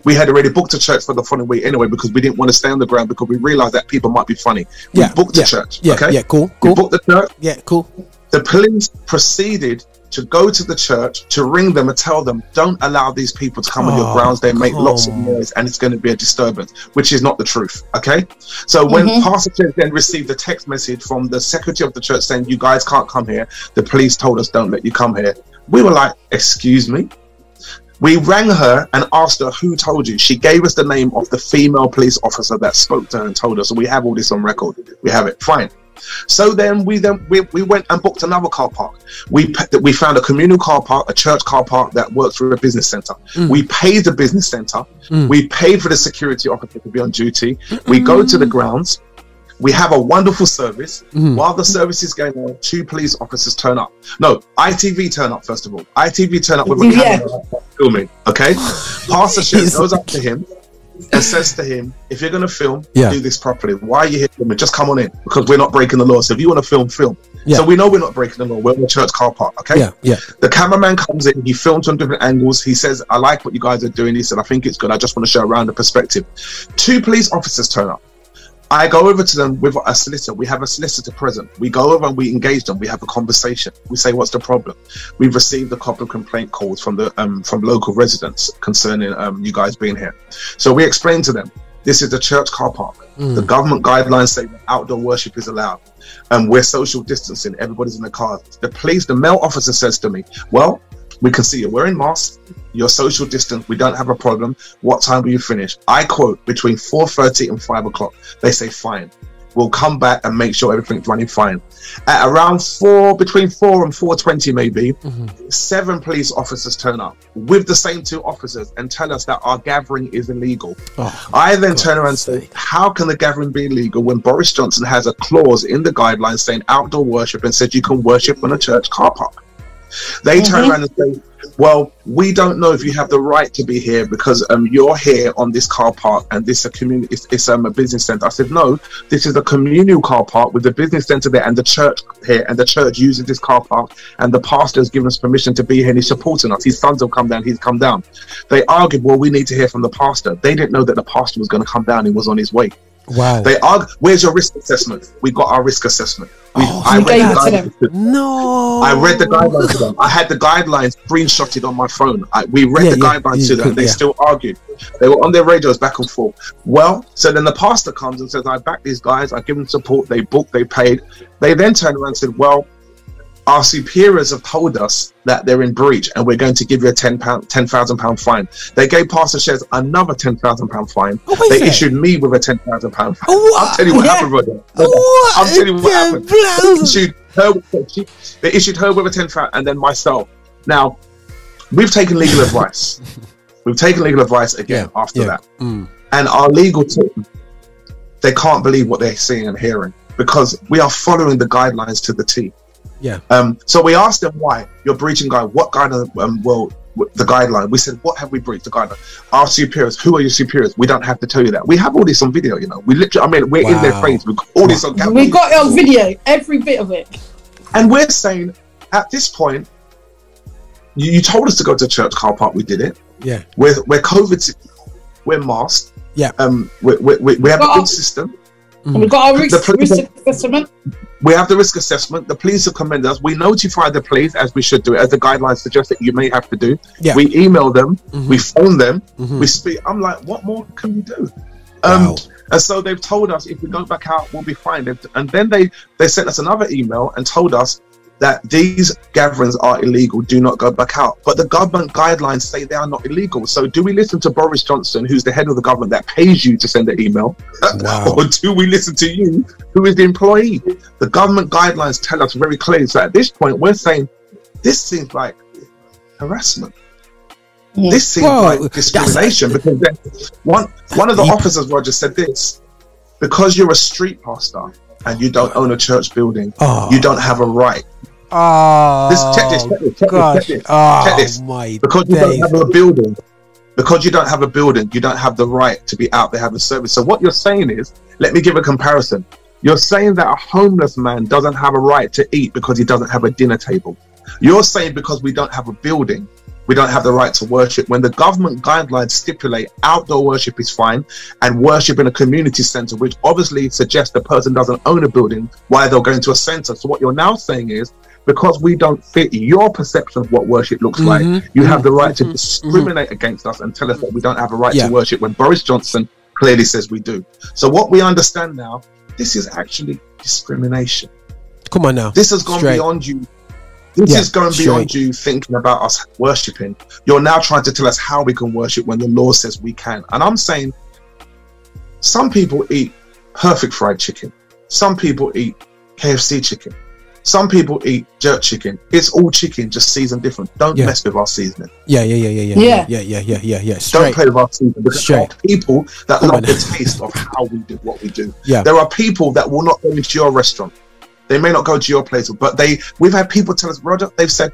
We had already booked a church for the following week anyway because we didn't want to stay on the ground because we realized that people might be funny. We Yeah, booked yeah, church. Yeah, okay. yeah, cool, Cool. We booked the church. Yeah, cool. The police proceeded to go to the church to ring them and tell them, don't allow these people to come on your Oh, grounds. They make lots of noise and it's going to be a disturbance, which is not the truth. Okay. So when Mhm. Pastor Chen then received a text message from the secretary of the church saying, you guys can't come here, the police told us, don't let you come here. We were like, excuse me. We rang her and asked her who told you. She gave us the name of the female police officer that spoke to her and told us. So we have all this on record. We have it. Fine. So then we then we, we went and booked another car park. We we found a communal car park, a church car park that works for a business center. Mm. We paid the business center. Mm. We paid for the security officer to be on duty. We go to the grounds. We have a wonderful service. Mhm. While the service is going on, two police officers turn up. No, ITV turn up first of all. ITV turn up with a <laughs> Yeah. camera filming. Okay, <laughs> Pastor Shem goes up to him and says to him, "If you're going to film, Yeah. do this properly. Why are you here filming? Just come on in because we're not breaking the law. So if you want to film, film. Yeah. So we know we're not breaking the law. We're in a church car park. Okay. Yeah, yeah. The cameraman comes in, he films from different angles. He says, I like what you guys are doing. He said, I think it's good. I just want to show around the perspective. Two police officers turn up. I go over to them with a solicitor. We have a solicitor present. We go over and we engage them. We have a conversation. We say, "What's the problem?" We've received a couple of complaint calls from the um, from local residents concerning um, you guys being here. So we explain to them, "This is the church car park. Mm. The government guidelines say that outdoor worship is allowed, and we're social distancing. Everybody's in the cars." The police, the male officer says to me, "Well, we can see you're wearing masks. You're social distance. We don't have a problem. What time will you finish?" I quote between 4:30 and 5 o'clock. They say, "Fine." We'll come back and make sure everything's running fine. At around four, between four and four twenty, maybe, Mhm. seven police officers turn up with the same two officers and tell us that our gathering is illegal. Oh, I then God turn around and say. How can the gathering be illegal when Boris Johnson has a clause in the guidelines saying outdoor worship and said you can worship on a church car park? They turn Mhm. around and say, Well, we don't know if you have the right to be here because um, you're here on this car park and this a community it's, it's um, a business center. I said, No, this is a communal car park with the business center there and the church here, and the church uses this car park, and the pastor has given us permission to be here and he's supporting us. His sons have come down, he's come down. They argued, Well, we need to hear from the pastor. They didn't know that the pastor was going to come down, he was on his way. wow. They argue, Where's your risk assessment? We got our risk assessment. We, Oh, I read the to them. guidelines. no. I read the guidelines to them. I had the guidelines screenshotted on my phone. I, we read Yeah, the yeah, guidelines you to them. could, they yeah. still argued. They were on their radios back and forth. Well, so then the pastor comes and says, I back these guys. I give them support. They booked, they paid. They then turned around and said, Well, our superiors have told us that they're in breach and we're going to give you a 10 pound, 10,000 pound fine. They gave Pastor Chiz another 10,000 pound fine. Oh, They second. issued me with a 10,000 pound fine. What? I'll tell you what Yeah. happened. What? I'm telling you what happened. They issued her. She, they issued her with a ten fat, and then myself. Now, we've taken legal advice. <laughs> We've taken legal advice again Yeah, after yeah. that, Mm. and our legal team, they can't believe what they're seeing and hearing because we are following the guidelines to the T. Yeah. Um. So we asked them why you're breaching guide. What guideline? Um. Well, the guideline. We said, what have we breached? The guideline. Our superiors. Who are your superiors? We don't have to tell you that. We have all this on video. You know. We literally. I mean, we're in their Wow. face. We've got all this on camera. We got it on video, every bit of it. And we're saying at this point, you, you told us to go to church car park. We did it. Yeah. We're we're COVID. We're masked. Yeah. Um. We we, we, we have a Well, good system. And we got our risk, police- risk assessment. We have the risk assessment. The police have commended us. We notify the police as we should do, as the guidelines suggest that you may have to do. Yeah. We email them. Mhm. We phone them. Mhm. We speak. I'm like, what more can we do? Um, Wow. And so they've told us if we go back out, we'll be fine. They've, and then they they sent us another email and told us that these gatherings are illegal. Do not go back out. But the government guidelines say they are not illegal. So do we listen to Boris Johnson, who's the head of the government that pays you to send the email, <laughs> Wow. or do we listen to you, who is the employee? The government guidelines tell us very clearly. So at this point, we're saying this seems like harassment. Mm. This seems Well, like that's- discrimination because then one one of the officers, Roger, said this: because you're a street pastor and you don't own a church building, Oh. you don't have a right. Oh. This check this, check this, check gosh. this, check this. Oh, Check this. Oh, my Because you don't have a building, because you don't have a building, you don't have the right to be out there having service. So what you're saying is, let me give a comparison. You're saying that a homeless man doesn't have a right to eat because he doesn't have a dinner table. You're saying because we don't have a building, we don't have the right to worship. When the government guidelines stipulate outdoor worship is fine and worship in a community center, which obviously suggests the person doesn't own a building, why they're going to a center. So what you're now saying is because we don't fit your perception of what worship looks Mm-hmm. like, you have the right to discriminate against us and tell us that we don't have a right Yeah. to worship when Boris Johnson clearly says we do. So what we understand now, this is actually discrimination. Come on now. This has gone Straight. beyond you. This Yeah, is going straight. beyond you thinking about us worshipping. You're now trying to tell us how we can worship when the law says we can. And I'm saying some people eat perfect fried chicken. Some people eat KFC chicken. Some people eat jerk chicken. It's all chicken, just seasoned different. Don't Yeah. mess with our seasoning. Yeah, yeah, yeah, yeah, yeah, Yeah. yeah, yeah, yeah, yeah, yeah. Don't play with our seasoning because there are Straight. people that Come love on. the taste of how we do what we do. Yeah. There are people that will not go into your restaurant. They may not go to your place, but they we've had people tell us, Roger, they've said,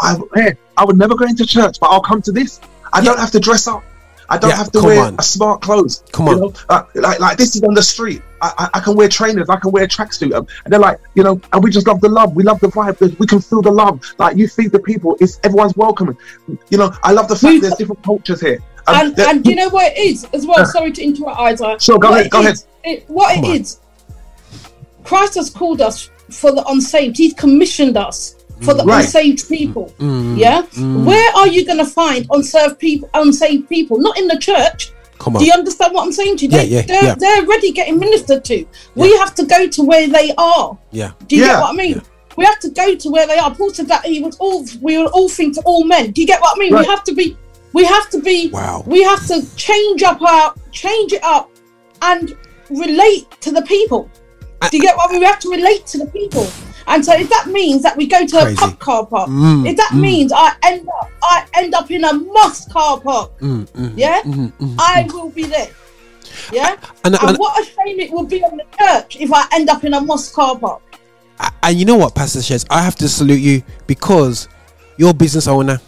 I hey, I would never go into church, but I'll come to this. I don't have to dress up. I don't Yeah, have to wear on. a smart clothes. Come You on. know, uh, like like this is on the street. I, I, I can wear trainers. I can wear a tracksuit. Um, and they're like, you know, and we just love the love. We love the vibe. We can feel the love. Like you feed the people. It's everyone's welcoming. You know, I love the fact We- there's different cultures here. Um, and, and you know what it is as well? Sorry to interrupt, Isaac. Sure, go What ahead, go is- It, what Come it on. is, Christ has called us for the unsaved. He's commissioned us for the Right. unsaved people. Mm, Yeah, where are you going to find unsaved people? Unsaved people, not in the church. Come Do you understand what I'm saying to you? Yeah, They, yeah, they're, yeah. they're already getting ministered to. We have to go to where they are. Yeah. Do you Yeah. get what I mean? We have to go to where they are. Paul said that he was all we were all things to all men. Do you get what I mean? Right. We have to be we have to be Wow. we have to change up our change it up and relate to the people. Do you get what I mean? We have to relate to the people. And so if that means that we go to Crazy. a pub car park, Mm, if that mm. means I end up I end up in a mosque car park, Mm, mm, yeah, mm, mm, I will be there. Yeah? And, And and, what a shame it would be on the church if I end up in a mosque car park. and you know what, Pastor Chiz, I have to salute you because you're a business owner.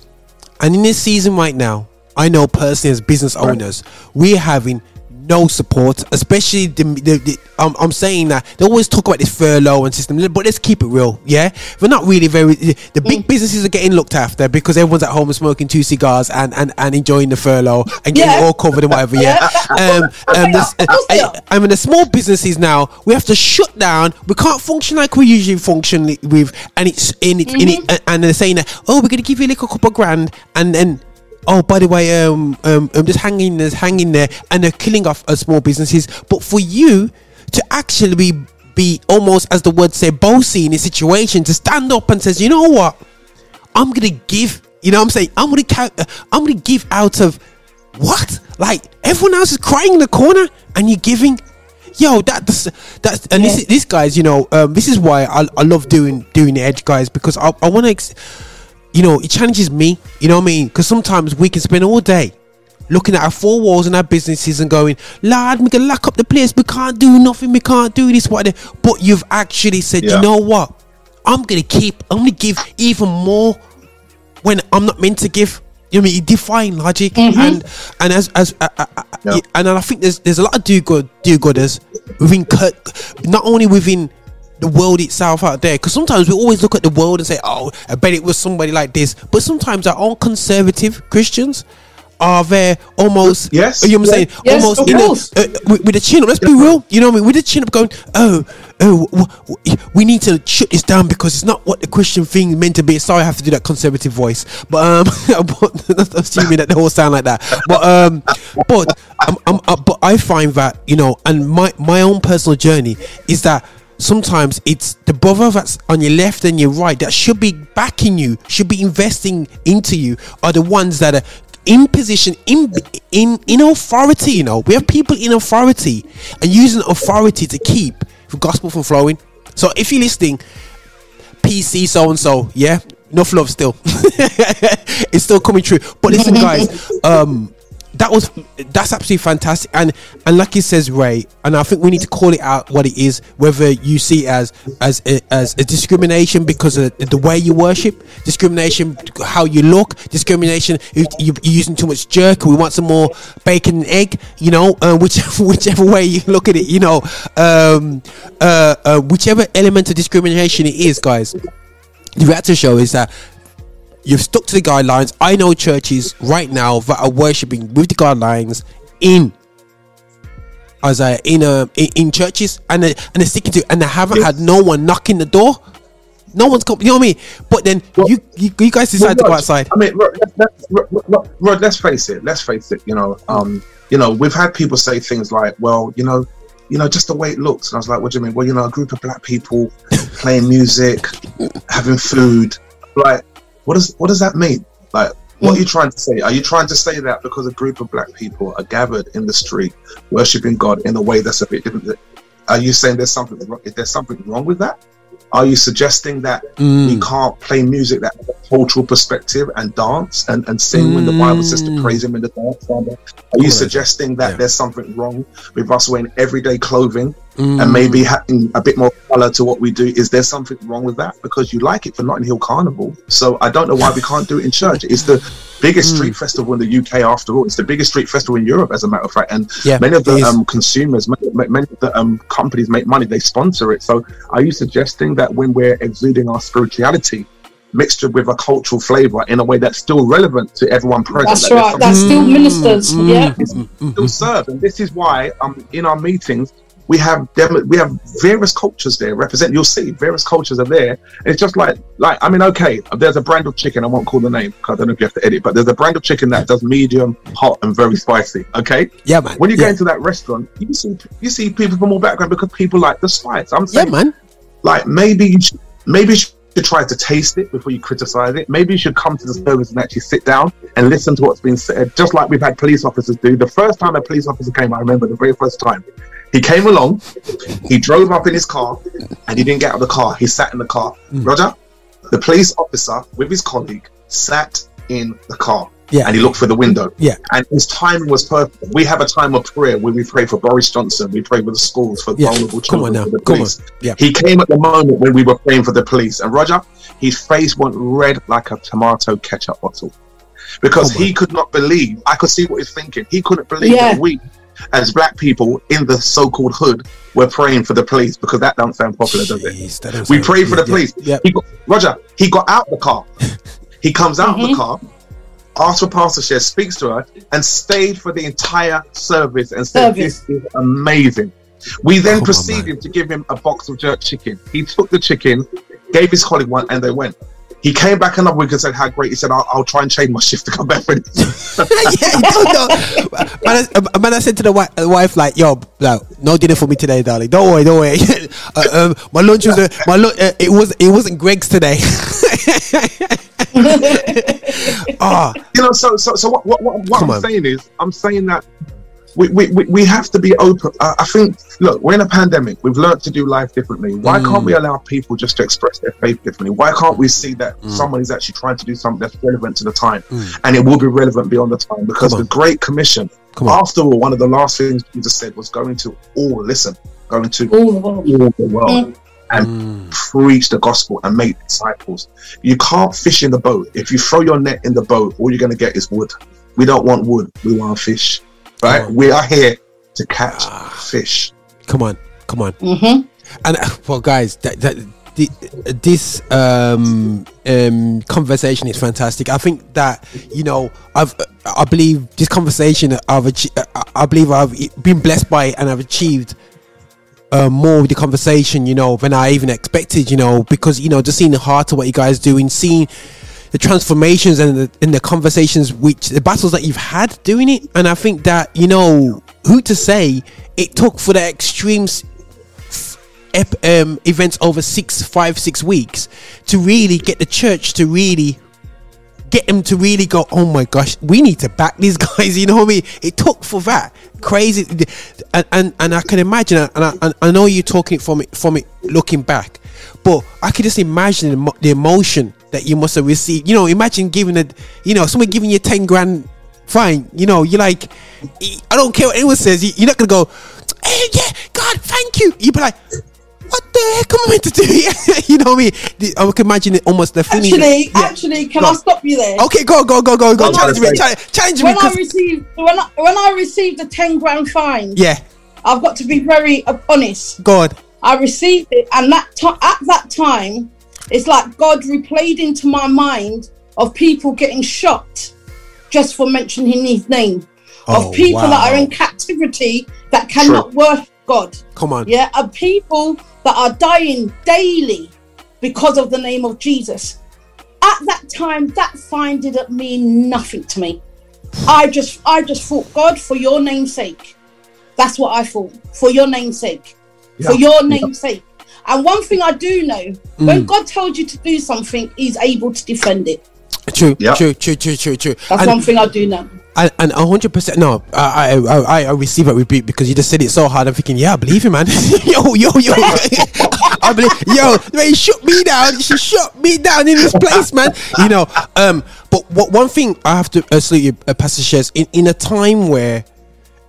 And in this season right now, I know personally as business owners, we're having no support, especially the, the, the um, I'm saying that they always talk about this furlough and system, but let's keep it real, yeah. We're not really very. The big businesses are getting looked after because everyone's at home and smoking two cigars and, and, and enjoying the furlough and getting Yeah. all covered and whatever, yeah. <laughs> Um, um, this, of they are. I mean, the small businesses now we have to shut down. We can't function like we usually function with, and it's in it, Mm-hmm. it, and they're saying that oh, we're gonna give you like a little couple grand, and then oh, by the way, um, um, um just hanging there, hanging there, and they're killing off uh, small businesses. But for you to actually be be almost, as the word say, bossy in a situation, to stand up and says, you know what, I'm gonna give. You know what I'm saying? I'm gonna count. uh, I'm gonna give out of what? Like everyone else is crying in the corner, and you're giving. Yo, that that's, that's and this Yeah. this guys. You know, um, this is why I, I love doing doing the edge guys because I I want to. Ex- you know, it challenges me. You know what I mean? Because sometimes we can spend all day looking at our four walls and our businesses and going, lad, we can lock up the place. We can't do nothing. We can't do this. What? But you've actually said, Yeah. you know what? I'm gonna keep. I'm gonna give even more when I'm not meant to give. You know what I mean? You defying logic and and as as uh, uh, uh, Yeah. and I think there's there's a lot of do good do gooders within cut, not only within the world itself out there. Because sometimes we always look at the world and say, "Oh, I bet it was somebody like this," but sometimes our own conservative Christians are there almost. Yes. you know what I'm saying? Yes, almost a, uh, with, with the chin up. Let's be real. You know what I mean? With the chin up, going, "Oh, oh, w- w- we need to shut this down because it's not what the Christian thing meant to be." Sorry, I have to do that conservative voice, but um, <laughs> <laughs> assuming that they all sound like that. But um, but um, um, uh, but I find that you know, and my my own personal journey is that sometimes it's the brother that's on your left and your right that should be backing you, should be investing into you, are the ones that are in position in in in authority. You know, we have people in authority and using authority to keep the gospel from flowing. So if you're listening, PC so and so, yeah, enough love still. <laughs> it's still coming true. But listen, guys, um, that was that's absolutely fantastic. And and like he says ray and i think we need to call it out what it is whether you see as as a, as a discrimination because of the way you worship discrimination how you look discrimination you, you're using too much jerk we want some more bacon and egg you know uh, <laughs> whichever whichever way you look at it you know. Um, uh, uh, whichever element of discrimination it is guys the reactor show is that you've stuck to the guidelines. I know churches right now that are worshipping with the guidelines in as a in a in, in churches and they, and they're sticking to it and they haven't Yes. had no one knocking the door. No one's come. You know what I mean? But then Well- you, you you guys decide to go outside. I mean, Rod, let's, let's, Rod, Rod, Rod, let's face it. Let's face it. You know, um, you know, we've had people say things like, "Well, you know, you know, just the way it looks." And I was like, "What do you mean?" Well, you know, a group of black people <laughs> playing music, having food. Like, what does what does that mean? Like, what are you trying to say? Are you trying to say that because a group of black people are gathered in the street worshiping God in a way that's a bit different? Are you saying there's something wrong? Is there something wrong with that? Are you suggesting that we Mm. can't play music that cultural perspective and dance and, and sing when the Bible says to Mm. praise Him in the dance? Father? Are you suggesting that Yeah. there's something wrong with us wearing everyday clothing Mm. and maybe having a bit more color to what we do? Is there something wrong with that? Because you like it for Notting Hill Carnival. So I don't know why we can't do it in church. It's the biggest Mm. street festival in the UK after all. It's the biggest street festival in Europe, as a matter of fact. And yeah, many of the um, consumers, many, many of the um, companies make money, they sponsor it. So, are you suggesting that when we're exuding our spirituality, mixed with a cultural flavor in a way that's still relevant to everyone present? That's that right. something That's still ministers. Mm, Yeah. mm, mm, still mm. served, and this is why um, in our meetings we have dem- we have various cultures there represent. You'll see various cultures are there. It's just like like I mean, okay, there's a brand of chicken. I won't call the name because I don't know if you have to edit, but there's a brand of chicken that does medium, hot, and very spicy. Okay, Yeah, man. when you yeah. go into that restaurant, you see you see people from all background because people like the spice. I'm yeah, saying, man. like maybe maybe you should try to taste it before you criticize it. Maybe you should come to the service and actually sit down and listen to what's been said, just like we've had police officers do. The first time a police officer came, I remember the very first time. He came along, he drove up in his car, and he didn't get out of the car. He sat in the car. Mm. Roger, the police officer with his colleague sat in the car Yeah. and he looked for the window. Yeah. And his timing was perfect. We have a time of prayer where we pray for Boris Johnson, we pray for the schools, for Yeah. vulnerable Come on children, now. for the Come on. police. Yeah. He came at the moment when we were praying for the police. And Roger, his face went red like a tomato ketchup bottle. Because Come he could not believe, I could see what he's thinking. He couldn't believe Yeah. that we, as black people in the so called hood, were praying for the police because that don't sound popular, does it? Jeez, We pray for yeah, the police. Yeah. He got, Roger, he got out the car. <laughs> He comes out of the Mhm. car, asks for pastor Chiz, speaks to her, and stayed for the entire service and said, Service. This is amazing. We then oh, Come on, proceeded to give him a box of jerk chicken. He took the chicken, gave his colleague one, and they went. He came back another week and said how great. He said, I'll, I'll try and change my shift to come back for this. <laughs> <laughs> yeah, no, no. <laughs> Man, I, man, I said to the wife, wife like, "Yo, no, no dinner for me today, darling. Don't worry, don't worry. uh, um, my lunch was, uh, my lunch. Uh, it was, it wasn't Greggs today. Ah, you know, so so so what what, what, what I'm on. saying is, I'm saying that we, we, we, we have to be open. I, I think, look, we're in a pandemic. We've learned to do life differently. Why Mm. can't we allow people just to express their faith differently? Why can't we see that Mm. someone is actually trying to do something that's relevant to the time, Mm. and it will be relevant beyond the time? Because the. Great Commission, after all, one of the last things Jesus said was going to all listen, going to All the world. all the world. and Mm. preach the gospel and make disciples. You can't fish in the boat. If you throw your net in the boat, all you're going to get is wood. We don't want wood. We want fish. Right? We are here to catch Ah. fish. Come on, come on. Mm-hmm. And uh, well, guys, that, that the, this um, um, conversation is fantastic. I think that you know, I've I believe this conversation I've achi- I- I believe I've been blessed by it and I've achieved uh, more with the conversation, you know, than I even expected, you know, because you know, just seeing the heart of what you guys doing, seeing the transformations and the, and the conversations, which the battles that you've had doing it, and I think that you know, who to say it took for the extremes um, events over six, five, six weeks to really get the church to really get them to really go. Oh my gosh, we need to back these <laughs> guys. You know what I mean? It took for that crazy, and and, and I can imagine, and I, and I know you're talking from it from it looking back, but I could just imagine the emotion that you must have received. You know, imagine giving it, you know, someone giving you ten grand fine. You know, you're like, I don't care what anyone says. You- You're not gonna go, hey, yeah, God, thank you. You'd be like, what the heck am I meant to do here? <laughs> you know what I mean? I can imagine it almost the feeling. Actually, Yeah. actually, can Go. I stop you there? Okay, go, go, go, go, go. When I Challenge me, was- challenge, challenge me. When I 'cause- received when I, when I received the ten grand fine, yeah, I've got to be very uh, honest. God. I received it, and that ti at that time, it's like God replayed into my mind of people getting shot just for mentioning His name, Oh, of people that are in captivity that cannot worship God. Come on. Yeah, of people that are dying daily because of the name of Jesus. At that time, that fine didn't mean nothing to me. I just, I just thought, God, for your name's sake. That's what I thought. For your name's sake. For your name's sake. And one thing I do know, Mm. when God tells you to do something, He's able to defend it. True, Yeah. true, true, true, true, true. That's And- one thing I do know. And and a hundred percent no, I I I I receive a rebuke because you just said it so hard. I'm thinking, yeah, I believe you, man. <laughs> yo, yo, yo, <laughs> I believe, yo, man, shut me down. She shut me down in this place, man. You know, um, but what one thing I have to uh, salute you, uh, Pastor Chiz, in in a time where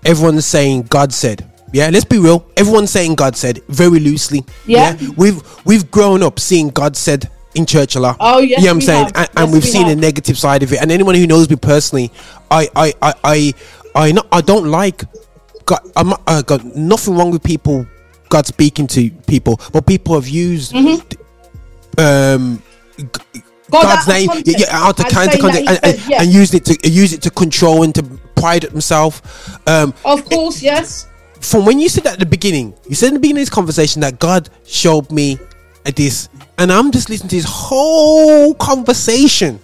everyone's saying God said. Yeah, let's be real. Everyone's saying God said very loosely. Yeah. we've we've grown up seeing God said in church a lot. Oh, yeah. you know what I'm saying, have. and, and Yes, we've we seen the have. negative side of it. And anyone who knows me personally, I I I I I, not, I don't like God. I'm not, uh, got nothing wrong with people. God speaking to people, but people have used um Mm-hmm. God God's name, context. yeah, out of And context, and, and, yes. and used it to use it to control and to pride himself. Um, Of course, yes. From when you said at the beginning, you said in the beginning of this conversation that God showed me this, and I'm just listening to this whole conversation.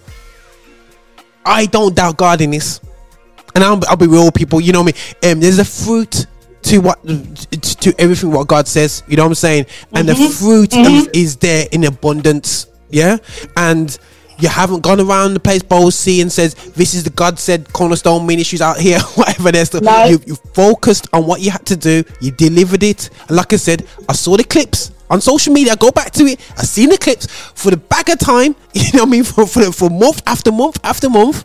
I don't doubt God in this, and I'll, I'll be real, people. You know me. Um, there's a fruit to what to, everything what God says. You know what I'm saying, and the fruit is, is there in abundance. Yeah, and. You haven't gone around the place boldly and says this is the God said cornerstone ministries out here, <laughs> whatever there's stuff. No. You you focused on what you had to do. You delivered it. And like I said, I saw the clips on social media. I go back to it. I seen the clips for the back of time. <laughs> You know what I mean? For for, for month after month after month,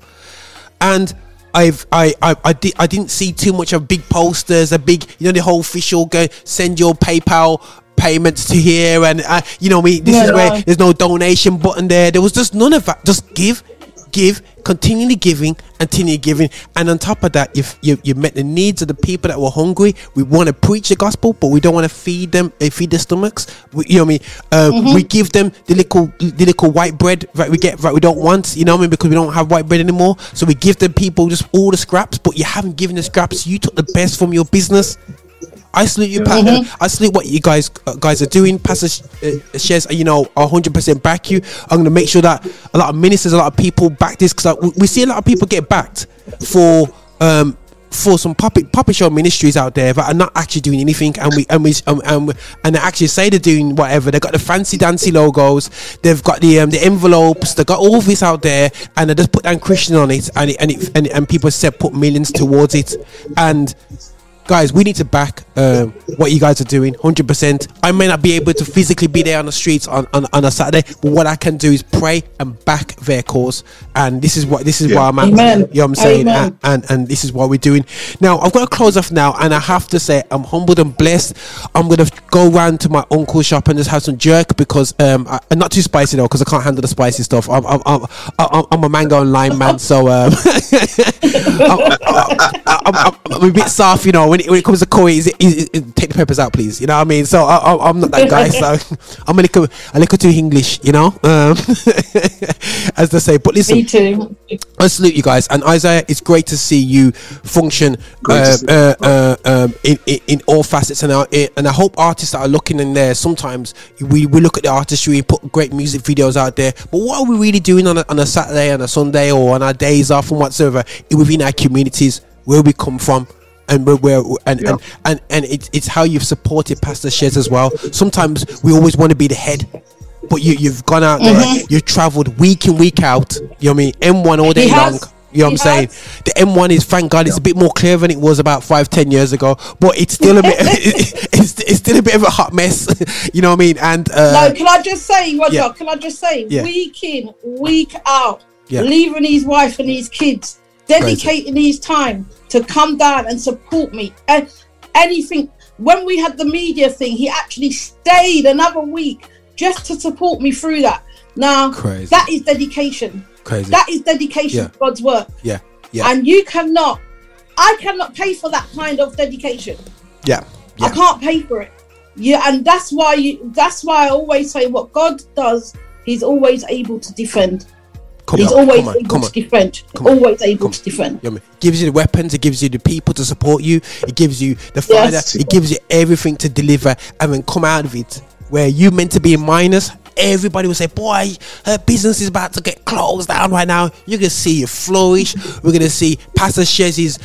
and. I've I I I, di- I didn't see too much of big posters, a big you know the whole official go send your PayPal payments to here and uh, you know mean this is No. where there's no donation button there. There was just none of that. Just give, give, continually giving, continue giving, and on top of that, if you you met the needs of the people that were hungry, we want to preach the gospel, but we don't want to feed them, uh, feed their stomachs. We, you know what I mean? Uh, We give them the little the little white bread that we get that we don't want. You know what I mean? Because we don't have white bread anymore, so we give the people just all the scraps, but you haven't given the scraps. You took the best from your business. I salute you, Pat. I salute what you guys uh, guys are doing. Pastor Sh- uh, Chiz, you know, hundred percent back you. I'm gonna make sure that a lot of ministers, a lot of people back this because we, we see a lot of people get backed for um for some puppet puppet show ministries out there that are not actually doing anything, and we and we um, and they actually say they're doing whatever. They've got the fancy dancy logos, they've got the um, the envelopes, they've got all this out there, and they just put down Christian on it, and it, and it, and, and people said put millions towards it, and guys, we need to back um, what you guys are doing 100%. I may not be able to physically be there on the streets on, on, on a Saturday, but what I can do is pray and back their cause. And this is what this is Yeah. why I'm at. Amen. You know what I'm saying? And, and and this is what we're doing. Now, I've got to close off now, and I have to say, I'm humbled and blessed. I'm going to go round to my uncle's shop and just have some jerk because, um, I, and not too spicy though, because I can't handle the spicy stuff. I'm, I'm, I'm, I'm, I'm a mango and lime man, so um, <laughs> I'm, I'm, I'm, I'm a bit soft, you know. When it, when it comes to koi, is it, is it, take the peppers out, please. You know what I mean? So I, I, I'm not that guy. So <laughs> <laughs> I'm a little, a little too English, you know. Um, <laughs> as they say. But listen, Me too. I salute you guys. And Isaiah, it's great to see you function Great to uh, see you. uh, uh, um, in, in in all facets. And I, and I hope artists that are looking in there. Sometimes we, we look at the artistry, put great music videos out there, but what are we really doing on a, on a Saturday, on a Sunday, or on our days off and whatsoever within our communities where we come from? And where, where and, Yeah. and and and it's it's how you've supported Pastor Chiz as well. Sometimes we always want to be the head, but you you've gone out there, you've travelled week in week out. You know what I mean? M1 all day He has. long. You know what I'm He saying? The M1 is, thank God, it's a bit more clear than it was about five, ten years ago. But it's still a bit, <laughs> <laughs> it's, it's still a bit of a hot mess. <laughs> you know what I mean? And uh, no, can I just say, Roger? yeah. Can I just say, Yeah. week in, week out, Yeah. leaving his wife and his kids dedicating his time to come down and support me. And anything when we had the media thing, he actually stayed another week just to support me through that. Now Crazy. that is dedication. Crazy. That is dedication Yeah. to God's work. yeah. Yeah. And you cannot I cannot pay for that kind of dedication. yeah. I can't pay for it. Yeah, and that's why you that's why I always say what God does, he's always able to defend. Come he's on, always on, able to defend. Always able to defend. Yeah, man. gives you the weapons, it gives you the people to support you, it gives you the Yes. it gives you everything to deliver and then come out of it where you meant to be in minus. Everybody will say, Boy, her business is about to get closed down right now. You're gonna see it flourish. We're gonna see Pastor Chiz's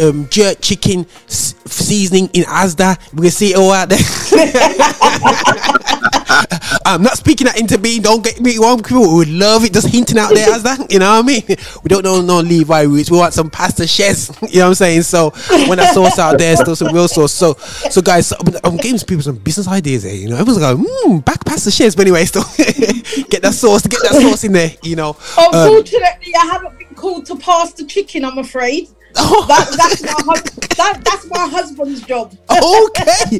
um, jerk chicken s- seasoning in Asda. Gonna see it all out there. <laughs> I'm not speaking that into being. Don't get me wrong. People would love it. Just hinting out there as that. You know what I mean? We don't know no Levi roots. We want some pasta chefs. <laughs> You know what I'm saying? So when that sauce out there, still some real sauce. So so guys, so I'm, giving people some business ideas here. You know, everyone's going, hmm, back pasta chefs. But anyway, still <laughs> get that sauce. Get that sauce in there. You know. Um, Unfortunately, I haven't been called to pass the chicken, I'm afraid. <laughs> That, that's, my that, that's my husband's job. okay.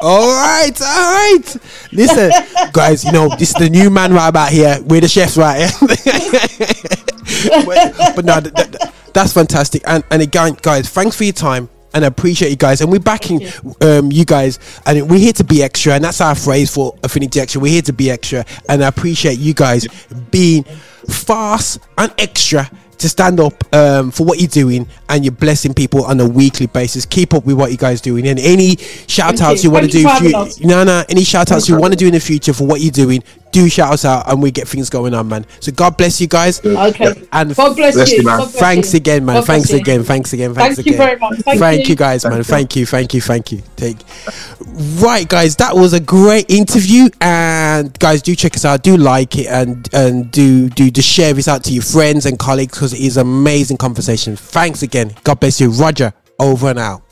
all right. All right. Listen, guys, you know, this is the new man right about here. We're the chefs right here. <laughs> but, but no, th- th- th- that's fantastic. And, and again, guys, thanks for your time. And I appreciate you guys, and we're backing um, you guys, and we're here to be extra, and that's our phrase for Affinity Xtra. We're here to be extra, and I appreciate you guys being fast and extra to stand up um, for what you're doing and you're blessing people on a weekly basis. Keep up with what you guys doing. And any shout outs you. want to do, for fu- no, no, any shout outs you want to do in the future for what you're doing, do shout us out and we get things going on, man. So God bless you guys. Okay. And God bless Bless you. you, man. God bless Thanks you. again, man. God bless Thanks you. again. Thanks again. Thanks Thank you again. very much. Thank you you. guys, man. Thank you. Thank you. Thank you. Thank you. Take. Right, guys. That was a great interview, and guys, do check us out. Do like it, and and do do just share this out to your friends and colleagues because it is amazing conversation. Thanks again. God bless you, Roger. Over and out.